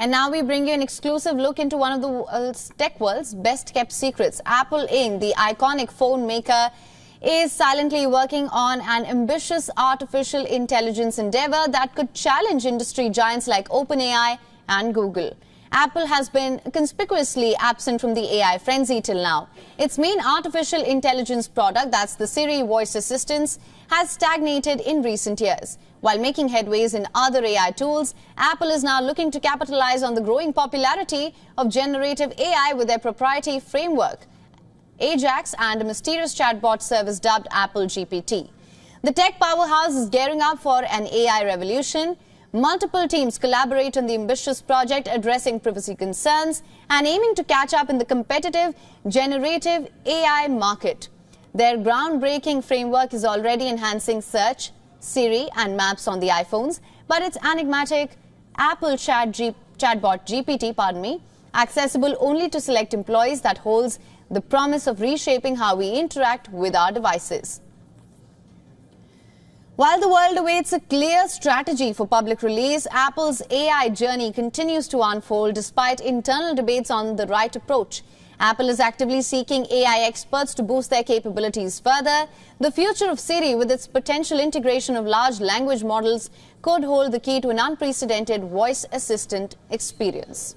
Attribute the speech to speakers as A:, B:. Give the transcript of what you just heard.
A: And now we bring you an exclusive look into one of the world's tech world's best kept secrets. Apple Inc., the iconic phone maker, is silently working on an ambitious artificial intelligence endeavor that could challenge industry giants like OpenAI and Google. Apple has been conspicuously absent from the AI frenzy till now. Its main artificial intelligence product, that's the Siri voice assistants, has stagnated in recent years. While making headways in other AI tools, Apple is now looking to capitalize on the growing popularity of generative AI with their proprietary framework, Ajax, and a mysterious chatbot service dubbed Apple GPT. The tech powerhouse is gearing up for an AI revolution. Multiple teams collaborate on the ambitious project addressing privacy concerns and aiming to catch up in the competitive generative AI market. Their groundbreaking framework is already enhancing search, Siri and maps on the iPhones, but its enigmatic Apple Chat G chatbot GPT, pardon me, accessible only to select employees that holds the promise of reshaping how we interact with our devices. While the world awaits a clear strategy for public release, Apple's AI journey continues to unfold despite internal debates on the right approach. Apple is actively seeking AI experts to boost their capabilities further. The future of Siri, with its potential integration of large language models, could hold the key to an unprecedented voice assistant experience.